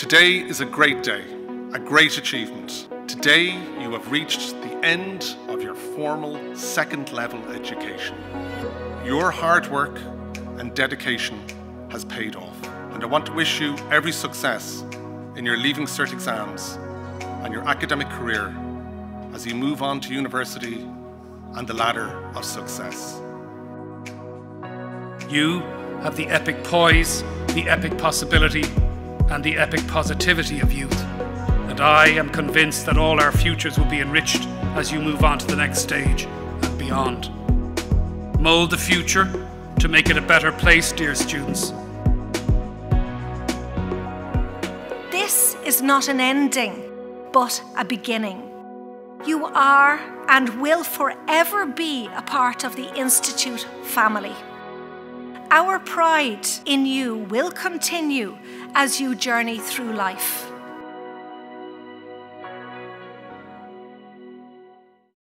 Today is a great day, a great achievement. Today you have reached the end of your formal second level education. Your hard work and dedication has paid off, and I want to wish you every success in your Leaving Cert exams and your academic career as you move on to university and the ladder of success. You have the epic poise, the epic possibility, and the epic positivity of youth. And I am convinced that all our futures will be enriched as you move on to the next stage and beyond. Mould the future to make it a better place, dear students. This is not an ending, but a beginning. You are and will forever be a part of the Institute family. Our pride in you will continue as you journey through life.